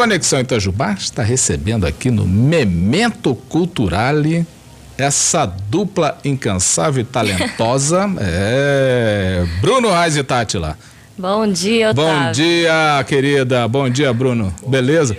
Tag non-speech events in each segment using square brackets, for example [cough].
Conexão Itajubá está recebendo aqui no Memento Culturale essa dupla incansável e talentosa. [laughs] é. Bruno Reis e Tati lá. Bom dia, Otávio. Bom dia, querida. Bom dia, Bruno. Beleza?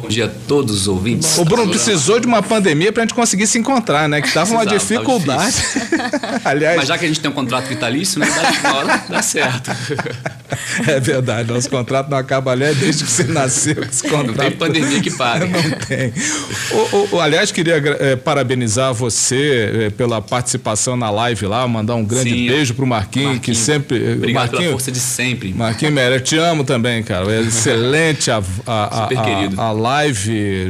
Bom dia a todos os ouvintes. O Bruno precisou de uma pandemia pra gente conseguir se encontrar, né? Que tava uma Precisava, tava dificuldade. [laughs] Aliás, Mas já que a gente tem um contrato vitalício, né? Dá, hora, dá certo. [laughs] é verdade, nosso contrato não acaba ali é desde que você nasceu. Esse contrato Não tem pandemia que pague. [laughs] Não tem. O- o- aliás, queria eh, parabenizar você eh, pela participação na live lá, mandar um grande Sim, beijo pro Marquinhos, que Marquinhos, sempre. eh, Obrigado pela Marquinhos, força de sempre. Marquinhos eu te amo também, cara. É excelente a, a, a, a, a live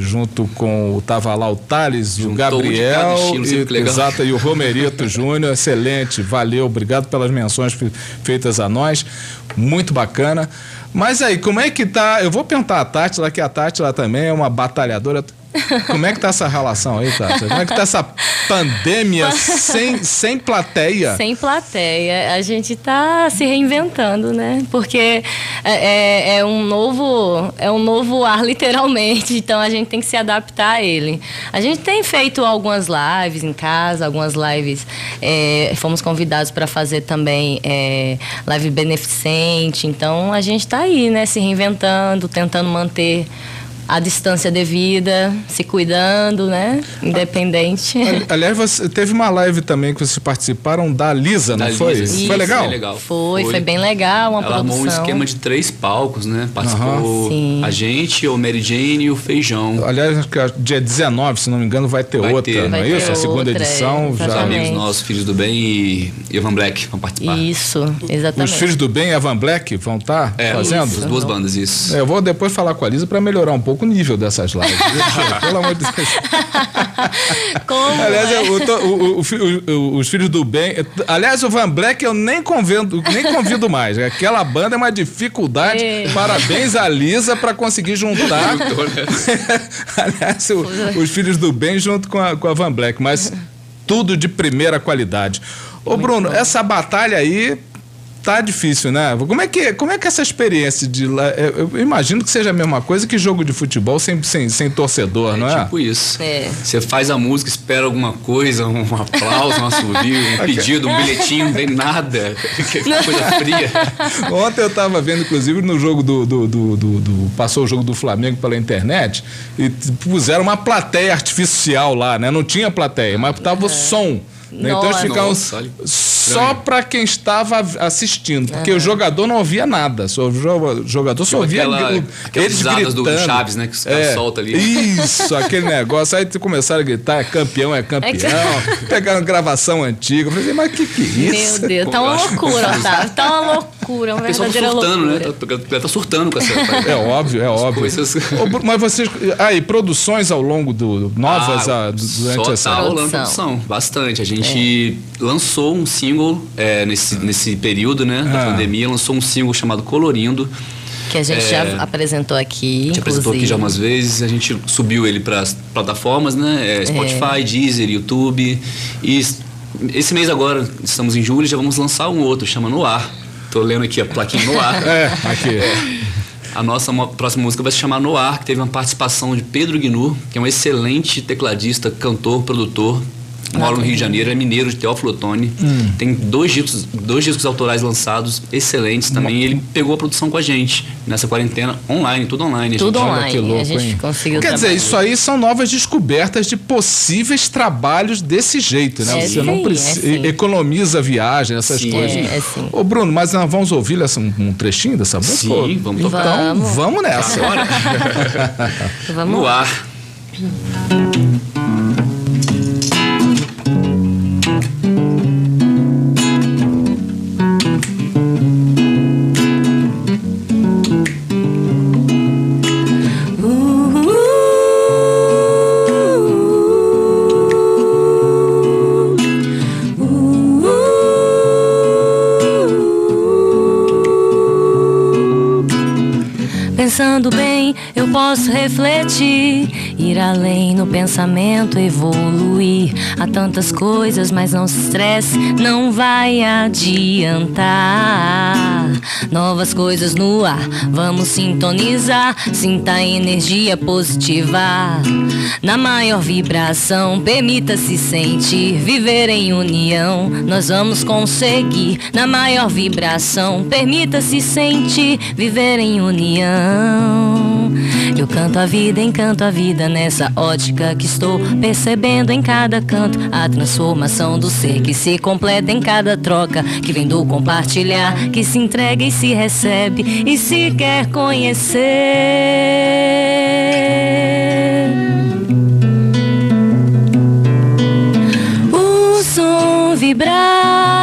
junto com o tava lá o Thales, o Juntou um cada Gabriel, estilo, sempre e, exato, e o Romerito [laughs] Júnior, excelente, valeu, obrigado pelas menções fe- feitas a nós, muito bacana. Mas aí, como é que tá? Eu vou perguntar a Tati lá, que a Tati lá também é uma batalhadora. Como é que tá essa relação aí, Tati? Como é que tá essa pandemia sem, sem plateia? Sem plateia. A gente tá se reinventando, né? Porque é, é- é um novo é um novo ar, [laughs] literalmente. Então a gente tem que se adaptar a ele. A gente tem feito algumas lives em casa, algumas lives. é, fomos convidados para fazer também é, live beneficente. Então a gente tá aí, né? Se reinventando, tentando manter a distância devida, se cuidando, né? Independente. Ali- Aliás, você teve uma live também que vocês participaram da Lisa, não Da foi? Lisa, sim. Foi legal? Foi legal. Foi, foi, Foi. bem legal, uma Ela armou um produção. esquema de três palcos, né? Participou. Sim. a gente, o Mary Jane e o Feijão. Aliás, acho que é dia 19, se não me engano, vai ter Vai outra, ter. não é Vai isso? ter A segunda outra, edição é, Os já. exatamente. amigos nossos, Filhos do Bem e Evan Black vão participar. Isso, Os exatamente. Filhos do Bem e a Van Black vão estar É, fazendo? as duas bandas, isso. É, eu vou depois falar com a Lisa para melhorar um pouco o nível dessas lives. [laughs] Pelo amor de Deus. Como Aliás, é? eu tô- o- o- o os Filhos do Bem. Aliás, o Van Black eu nem convido, nem convido mais. Aquela banda é uma dificuldade. É. Parabéns à Lisa para conseguir juntar. [laughs] [laughs] Aliás, o- os Filhos do Bem junto com a, com a Van Black, mas tudo de primeira qualidade. Ô, Bruno, essa batalha aí tá difícil, né? Como é que, como é que essa experiência de lá. Eu, eu imagino que seja a mesma coisa que jogo de futebol sem, sem, sem torcedor, não é? Tipo isso. É. Você faz a música, espera alguma coisa, um [laughs] aplauso, um assovio, um pedido, um bilhetinho, não vem nada. [laughs] Coisa fria. [laughs] Ontem eu tava vendo, inclusive, no jogo do, do, do- do- do- Passou o jogo do Flamengo pela internet e puseram uma plateia artificial lá, né? Não tinha plateia, mas tava o som. né? Então eles ficavam. Só para quem estava assistindo, porque o jogador não ouvia nada. Só, o jo- jogador só ouvia aquela- gri- aquelas eles risadas do gritando. Chaves, né, que os caras soltam ali. Isso, aquele [laughs] negócio. Aí começaram a gritar, é campeão, é campeão. [laughs] Pegaram gravação antiga. Eu falei, mas que que é isso? Meu Deus, tá uma loucura, Otávio. Tá uma loucura, uma tá verdadeira surtando, né? loucura. Tá, tá surtando com essa. [laughs] É óbvio, é óbvio. coisas- Mas vocês. Aí, produções ao longo do. Novas Ah, ah, durante só essa. tá rolando Produção. produção, bastante. A gente lançou um single é, nesse, nesse período, né, da Ah. pandemia, lançou um single chamado Colorindo. Que a gente É. já apresentou aqui, A gente apresentou aqui já umas vezes, a gente subiu ele para as plataformas, né? é, Spotify, Deezer, YouTube. E esse mês agora, estamos em julho, já vamos lançar um outro, chama No Ar. Tô lendo aqui a plaquinha No Ar. [laughs] É, aqui. A nossa próxima música vai se chamar No Ar, que teve uma participação de Pedro Guinu, que é um excelente tecladista, cantor, produtor. Mora no Rio de Janeiro, é mineiro de Teófilo Otoni. Hum. Tem dois discos, dois discos autorais lançados, excelentes também. Ele pegou a produção com a gente nessa quarentena, online, tudo online. A Tudo gente- online. louco, a gente hein? conseguiu Quer dizer, trabalhar. isso aí são novas descobertas de possíveis trabalhos desse jeito, né? É Você não sim, precisa. é economiza viagem, essas Sim. coisas. É, é sim. Ô, Bruno, mas nós vamos ouvir essa- um trechinho dessa música? Sim, vamos Então, tocar. vamos, Vamos. nessa. Bora. [laughs] Vamos No lá. ar. Pensando bem, eu posso refletir ir além no pensamento, evoluir. Há tantas coisas, mas não se estresse, não vai adiantar. Novas coisas no ar, vamos sintonizar. Sinta a energia positiva. Na maior vibração, permita-se sentir, viver em união. Nós vamos conseguir. Na maior vibração, permita-se sentir, viver em união. Eu canto a vida, encanto a vida nessa ótica que estou percebendo em cada canto a transformação do ser que se completa em cada troca que vem do compartilhar, que se entrega e se recebe e se quer conhecer. O som vibrar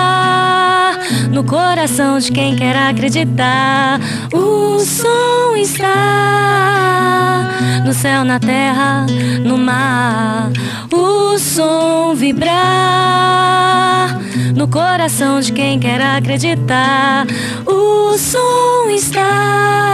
coração de quem quer acreditar. O som está no céu, na terra, no mar. O som vibrar no coração de quem quer acreditar. O som está.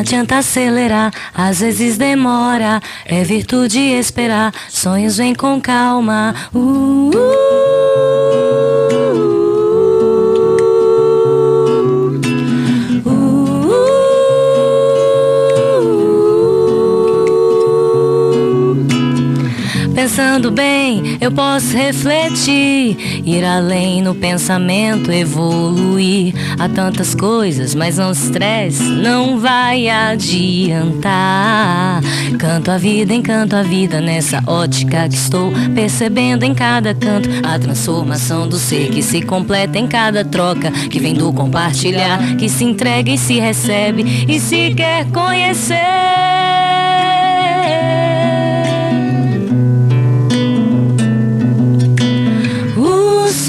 Adianta acelerar, às vezes demora. É virtude esperar, sonhos vêm com calma. Uh, uh, Pensando bem, eu posso refletir, ir além no pensamento, evoluir. Há tantas coisas, mas não se estresse, não vai adiantar. Canto a vida, encanto a vida nessa ótica que estou percebendo em cada canto a transformação do ser que se completa em cada troca que vem do compartilhar, que se entrega e se recebe e se quer conhecer.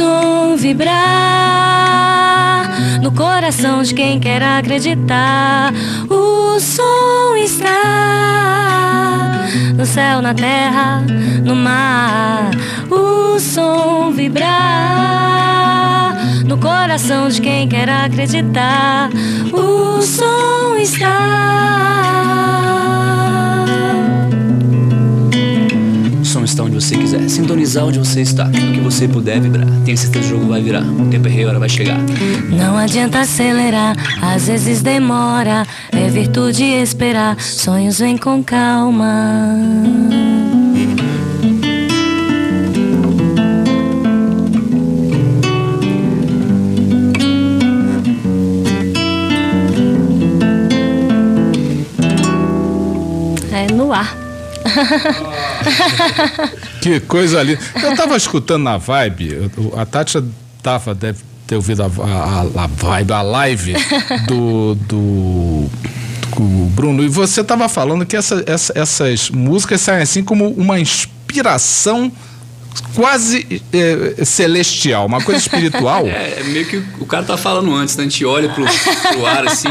Som vibrar no coração de quem quer acreditar. O som está no céu, na terra, no mar. O som vibrar no coração de quem quer acreditar. O som está. Onde você quiser. Sintonizar onde você está. O que você puder vibrar. Tenha certeza que o jogo vai virar. O tempo é rei, a hora vai chegar. Não adianta acelerar, às vezes demora. É virtude esperar, sonhos vêm com calma. É no ar. [laughs] Que coisa linda. Eu tava escutando na vibe, a Tati tava, deve ter ouvido a, a- a vibe, a live do, do, Bruno, e você tava falando que essa- essa- essas músicas saem assim como uma inspiração quase eh, celestial, uma coisa espiritual. [laughs] É, é meio que o cara tá falando antes, né? A gente olha pro, pro ar assim,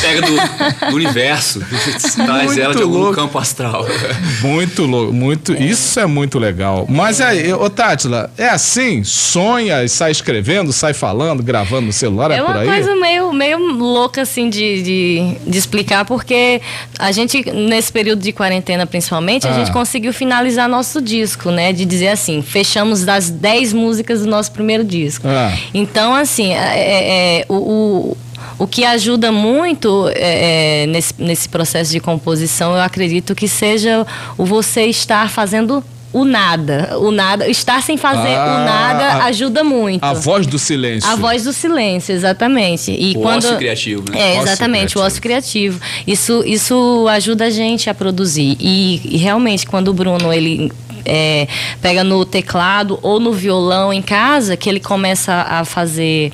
pega do, do universo, [laughs] traz Muito ela de algum louco. campo astral. [laughs] Muito louco, muito, isso é muito legal. Mas aí, ô Tátila, é assim? Sonha e sai escrevendo, sai falando, gravando no celular, é, É por uma aí? coisa meio, meio louca, assim, de, de, de explicar, porque a gente, nesse período de quarentena, principalmente, a Ah. gente conseguiu finalizar nosso disco, né? De dizer assim, fechamos das 10 músicas do nosso primeiro disco. Ah. Então, assim, é, é, é, o, o, o que ajuda muito é, é, nesse, nesse processo de composição, eu acredito que seja o você estar fazendo o nada. O nada, estar sem fazer Ah, o nada ajuda muito. A voz do silêncio. A voz do silêncio, exatamente. E O quando... ócio criativo, né? É, Ócio exatamente, criativo. o ócio criativo. Isso, isso ajuda a gente a produzir. E, e realmente, quando o Bruno ele é, pega no teclado ou no violão em casa, que ele começa a fazer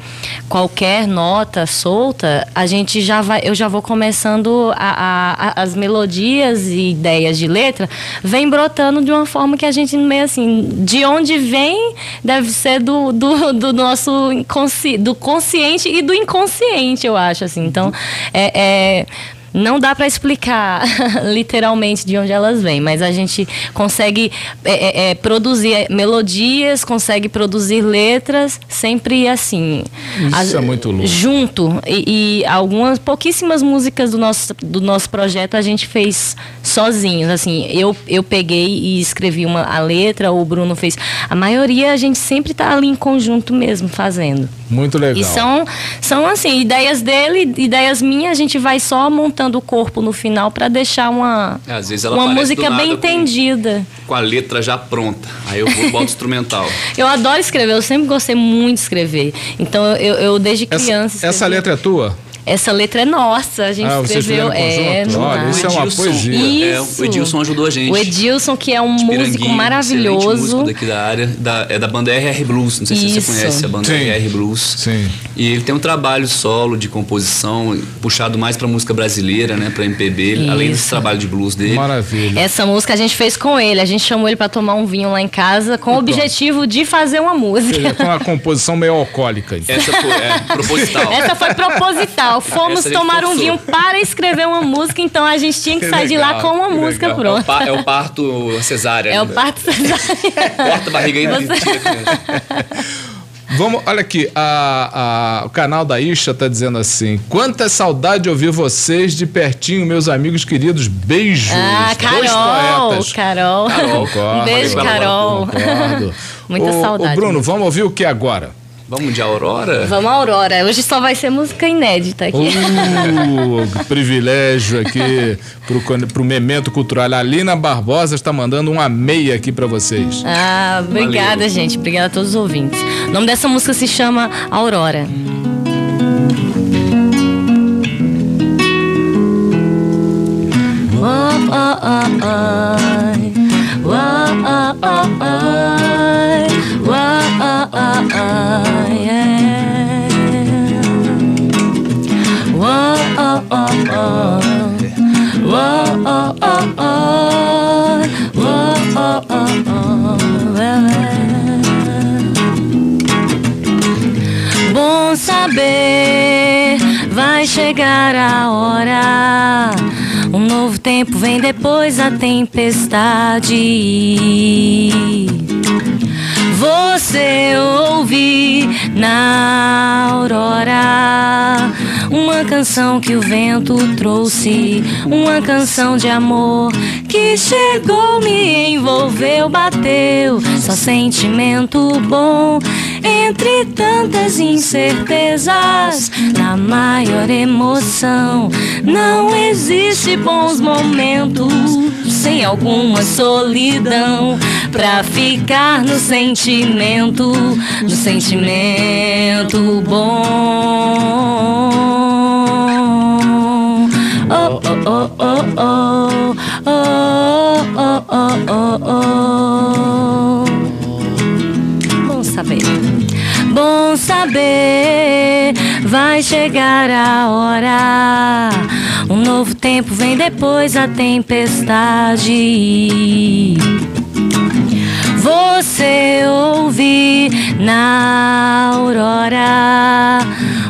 qualquer nota solta, a gente já vai, eu já vou começando a, a- a- as melodias e ideias de letra vem brotando de uma forma que a gente meio assim, de onde vem deve ser do, do, do nosso inconsci, do consciente e do inconsciente, eu acho assim. Então, é, é não dá para explicar [laughs] literalmente de onde elas vêm, mas a gente consegue é, é, é produzir melodias, consegue produzir letras, sempre assim. Isso a, é muito louco. Junto. E, e, algumas pouquíssimas músicas do nosso, do nosso projeto a gente fez sozinhos. Assim, eu, eu peguei e escrevi uma, a letra, o Bruno fez. A maioria a gente sempre está ali em conjunto mesmo fazendo. Muito legal. E são, são assim, ideias dele, ideias minhas, a gente vai só montando o corpo no final para deixar uma, é, Às vezes ela uma música bem entendida. Com, com, a letra já pronta. Aí eu vou boto instrumental. [laughs] Eu adoro escrever, eu sempre gostei muito de escrever. Então eu, eu desde criança. Essa, essa letra é tua? Essa letra é nossa, a gente ah, escreveu. É, Olha, isso é uma poesia. Isso. É, o Edilson ajudou a gente. O Edilson, que é um músico maravilhoso. músico daqui da área, da, é da banda RR Blues. Não sei isso. se você conhece a banda Sim. RR Blues. Sim. E ele tem um trabalho solo de composição, puxado mais pra música brasileira, né? Pra MPB, isso. além desse trabalho de blues dele. Maravilha. Essa música a gente fez com ele. A gente chamou ele para tomar um vinho lá em casa com o objetivo de fazer uma música. Com uma composição meio alcoólica. Essa foi é, proposital. Essa foi proposital. Fomos tomar um vinho para escrever uma música, então a gente tinha que, que sair legal, de lá com uma música legal. pronta. É o, é o, parto cesárea. É o parto cesárea. Corta a barriga aí. Você... [laughs] Vamos, olha aqui, a, a, o canal da Isha está dizendo assim: quanta saudade ouvir vocês de pertinho, meus amigos queridos. Beijos. Ah, Carol. Carol. Carol. Concordo, um beijo, Carol. Concordo. Muita o, saudade. O Bruno, vamos ouvir o que agora? Vamos de Aurora? Vamos Aurora. Hoje só vai ser música inédita aqui. Uh, privilégio aqui pro, pro Memento Cultural. A Alina Barbosa está mandando uma meia aqui para vocês. Ah, obrigada, Valeu. gente. Obrigada a todos os ouvintes. O nome dessa música se chama Aurora. Oh, oh, oh, oh. Oh, oh, oh, oh ah, ah, yeah. Whoa, oh, oh, oh. Whoa, oh, oh, oh. Whoa, oh, oh, oh. Well. Bom saber, vai chegar a hora. Um novo tempo vem depois da tempestade. Você ouve na aurora uma canção que o vento trouxe, uma canção de amor que chegou, me envolveu, bateu. Só sentimento bom entre tantas incertezas. Na maior emoção, não existe bons momentos sem alguma solidão pra ficar no sentimento, no sentimento bom. oh, oh, oh, oh, oh, oh, oh, oh, oh. Bom saber. Vai chegar a hora. Um novo tempo vem depois da tempestade. Você ouve na aurora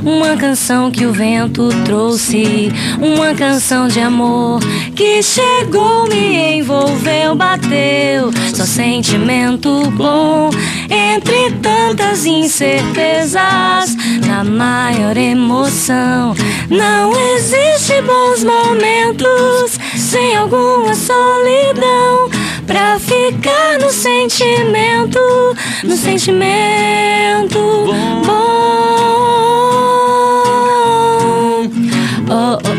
uma canção que o vento trouxe, uma canção de amor que chegou, me envolveu, bateu. Só sentimento bom entre tantas incertezas. Na maior emoção, não existe bons momentos sem alguma solidão. Pra ficar no sentimento, no sentimento bom.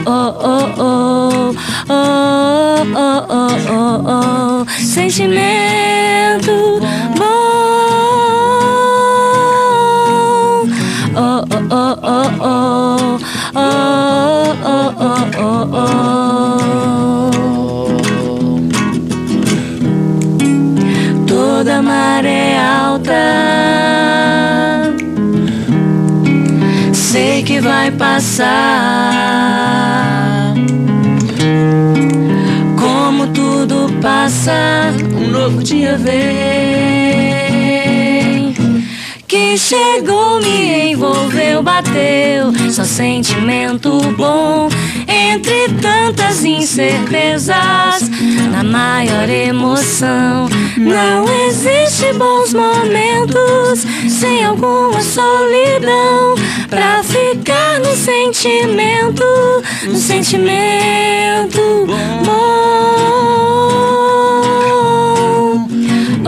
Oh oh oh oh sentimento bom. Oh oh oh oh oh oh oh oh oh toda maré alta que vai passar. Como tudo passa, um novo dia vem. Que chegou, me envolveu, bateu. Só sentimento bom entre tantas incertezas, na maior emoção. Não existe bons momentos sem alguma solidão. Pra ficar no sentimento, no sentimento bom.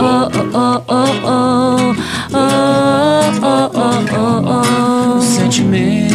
Oh, oh, oh, oh, oh, oh, oh, oh, oh, oh. Sentimento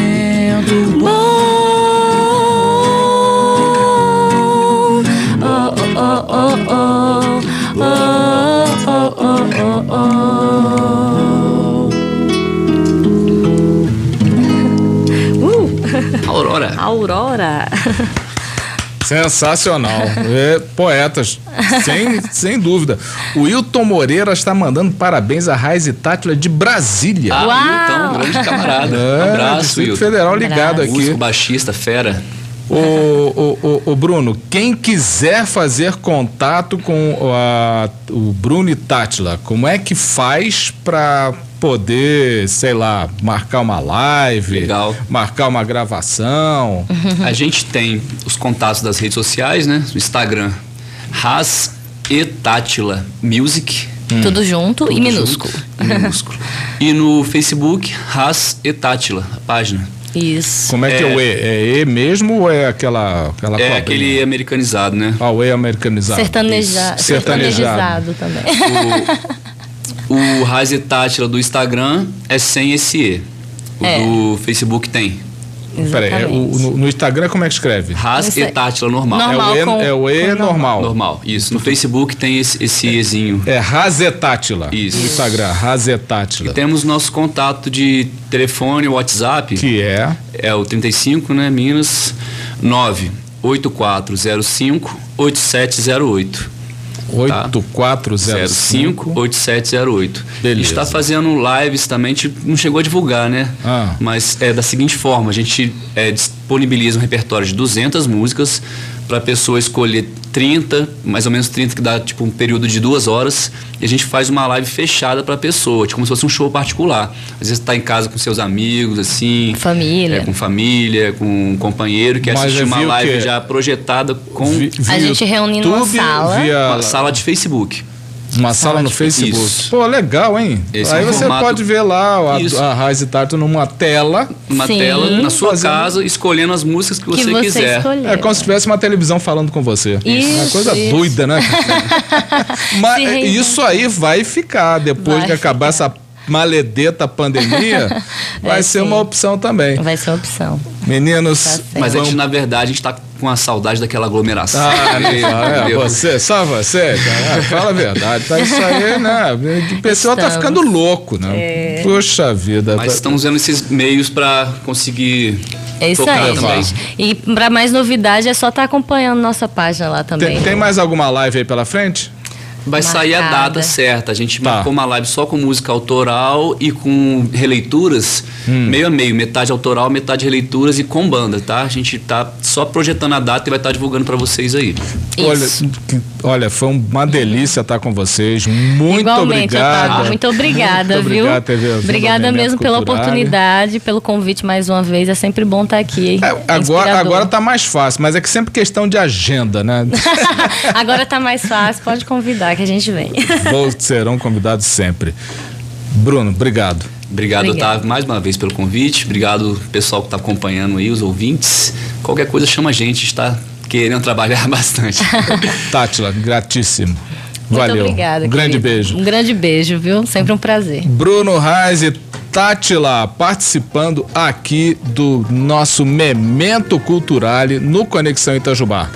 Sensacional. É, poetas, sem, sem dúvida. O Wilton Moreira está mandando parabéns a Raiz e Tátila de Brasília. Ah, Uau! Wilton, grande camarada. É, um abraço, Distrito Wilton. Federal ligado Abraço. aqui. Músico, baixista, fera. Ô, ô, ô, ô, Bruno, quem quiser fazer contato com a- o Bruno e Tátila, como é que faz para poder, sei lá, marcar uma live, Legal. marcar uma gravação? A gente tem os contatos das redes sociais, né? No Instagram, Ras e Tátila Music. Tudo junto e tudo minúsculo. junto, e minúsculo. [laughs] E no Facebook, Ras e Tátila, a página. Isso. Como é, que é o E? É E mesmo ou é aquela, aquela É cobrinha? aquele americanizado, né? Ah, o E americanizado. Sertaneja... Isso. Sertanejado. Sertanejizado também. O Ras e Tátila do Instagram é sem esse E. O É. do Facebook tem. Peraí, é, o- no, no Instagram como é que escreve? Ras e é- Tátila normal. Normal. é o E, com- é o e com normal. Normal, isso. No Facebook tem esse, esse Ezinho. É Razetátila. Isso. No Instagram, Razetátila. Temos nosso contato de telefone, WhatsApp. Que é É o 35, né, Minas? 98405 8708. 8405 058708. A Beleza. gente está fazendo lives também, a gente não chegou a divulgar, né? Ah. Mas é da seguinte forma, a gente é, disponibiliza um repertório de 200 músicas para a pessoa escolher 30, mais ou menos 30 que dá tipo um período de duas horas, e a gente faz uma live fechada para a pessoa, tipo como se fosse um show particular. Às vezes está em casa com seus amigos, assim, Família. é, com família, com um companheiro que Mas assiste é uma live já projetada com Vi- A via gente reúne numa sala. Via uma sala de Facebook. Uma sala no de- Facebook. Isso. Pô, legal, hein? Esse Aí é um você formato- pode ver lá a, Isso. a Raiz e Tato numa tela. Uma Sim. tela na sua Fazendo- casa, escolhendo as músicas que você, que você quiser. escolher. É como se tivesse uma televisão falando com você. Isso, uma coisa isso. doida, né? [laughs] Mas isso aí vai ficar. Depois Vai que acabar essa maledeta pandemia, [laughs] vai É, ser sim. uma opção também. Vai ser uma opção. Meninos, Tá. Mas a gente, na verdade, a gente tá com a saudade daquela aglomeração. Ah, [laughs] não é, você, só você, cara, fala a verdade. Tá isso aí, né? O pessoal tá ficando louco, né? É. Puxa vida. Mas estamos usando esses meios para conseguir É isso tocar aí, gente. E para mais novidade é só estar acompanhando nossa página lá também. tem, tem mais alguma live aí pela frente? Vai sair a Marcada. data certa. A gente Tá. marcou uma live só com música autoral e com releituras, Hum. meio a meio, metade autoral, metade releituras e com banda, tá? A gente tá só projetando a data e vai estar divulgando para vocês aí. Olha, Isso. que- olha, foi uma delícia estar com vocês. Muito Igualmente, obrigado. Otávio. Muito obrigada, Muito viu? obrigado, obrigada mesmo pela Cultural. oportunidade, pelo convite mais uma vez. É sempre bom estar aqui. É, agora, Inspirador. agora tá mais fácil, mas é que sempre questão de agenda, né? [laughs] Agora tá mais fácil, pode convidar que a gente vem. [laughs] Serão convidados sempre. Bruno, obrigado. Obrigado. Otávio, mais uma vez pelo convite. Obrigado, pessoal que está acompanhando aí, os ouvintes. Qualquer coisa chama a gente, está querendo trabalhar [laughs] bastante. Tátila, gratíssimo. Muito Valeu. obrigada. Um grande querido. beijo. Um grande beijo, viu? Sempre um prazer. Bruno Reis e Tátila participando aqui do nosso Memento Culturale no Conexão Itajubá.